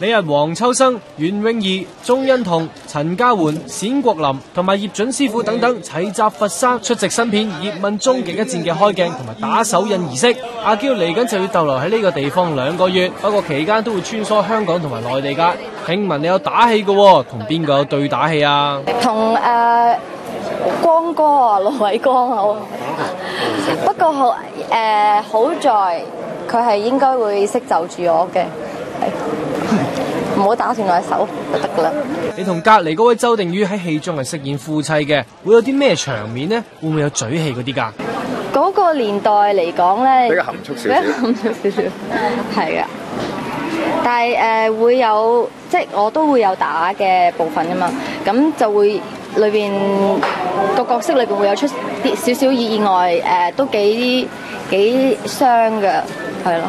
李仁、黄秋生、袁咏仪、钟欣桐、陈家媛、冼国林同埋叶准师傅等等齐集佛山出席新片《叶问终极一战》嘅开镜同埋打手印仪式。阿娇嚟紧就要逗留喺呢个地方两个月，不过期间都会穿梭香港同埋内地噶。听闻你有打戏嘅？同边个有对打戏啊？同诶光哥啊，罗伟光啊。不过好诶，好在佢系应该会识就住我嘅。唔好打断我手，就得噶啦！你同隔篱嗰位周定宇喺戏中系饰演夫妻嘅，会有啲咩场面呢？会唔会有嘴戏嗰啲噶？嗰个年代嚟讲咧，比较含蓄少少，系啊。但系诶会有，即系我都会有打嘅部分啊嘛。咁就会里边个角色里边会有出啲少少意外诶，都几几伤噶，系咯。